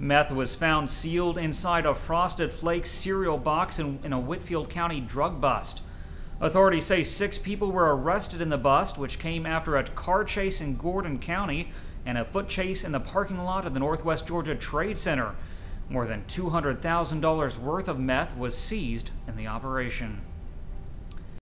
Meth was found sealed inside a Frosted Flakes cereal box in, in, a Whitfield County drug bust. Authorities say six people were arrested in the bust, which came after a car chase in Gordon County and a foot chase in the parking lot of the Northwest Georgia Trade Center. More than $200,000 worth of meth was seized in the operation.